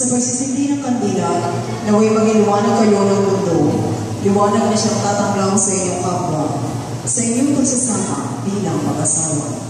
Sa pagsisindi ng kandila, naway magiliwanag kayo ng mundo. Liwanag na siyang tatanglaw sa inyong kapwa. Sa inyong pagsasama bilang mag-asawa.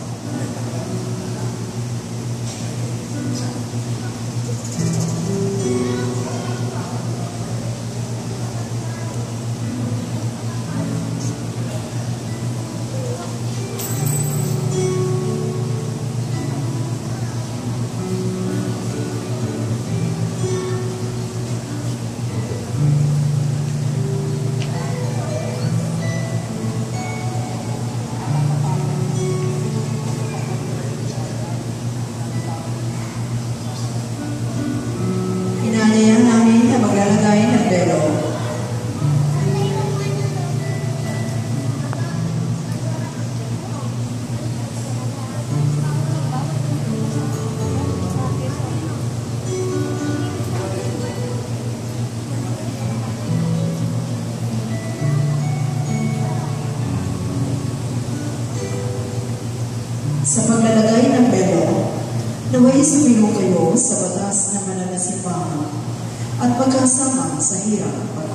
Sa paglalagay ng belo, naway sumilong kayo sa batas ng mananasimbahan at magkasama sa hirap at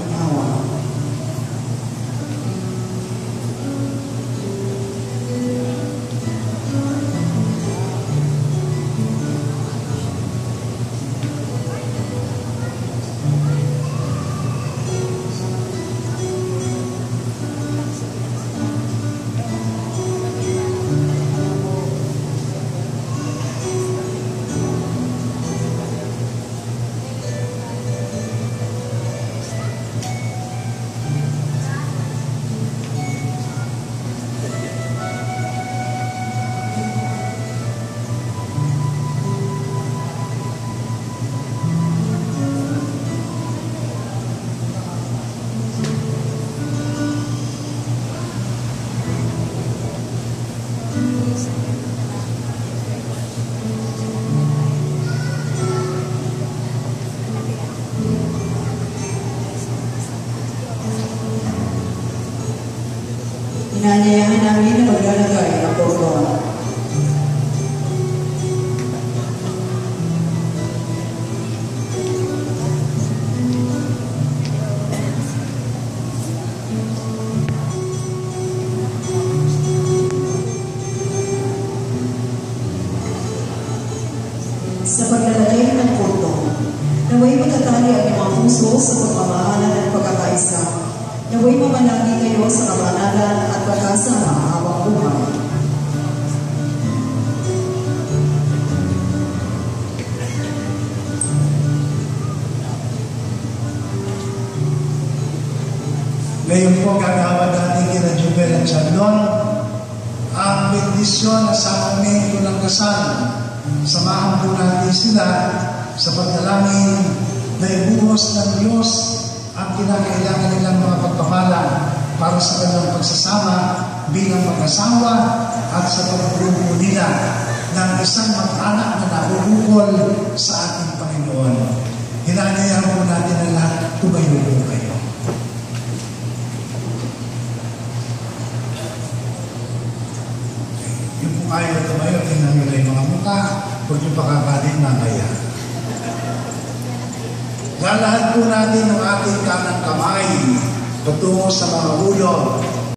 Nadie llamen naway magkatali ang mga puso sa pagmamahalan at pagkakaisa Naway mamalagi kayo sa kabanalan at pagkasama habang buhay. Ngayon po gagawin natin kina Jubel at Chandon ang bendisyon na sakramento ng kasal. Samahan po natin sila sa pagdalangin na ibuhos ng Diyos ang kinakailangan nilang mga pagpapala para sa kanilang pagsasama bilang mag-asawa at sa pagbubuo nila ng isang mag-anak na nabubukol sa ating Panginoon. Hinanayahan po natin ang lahat, tumayo po kayo. Yung po kayo tumayo, tingnan nyo lang yung mga mukha, huwag yung pakakaling mamaya. Lalahat po natin ang ating kanang kamay patungo sa mga ulo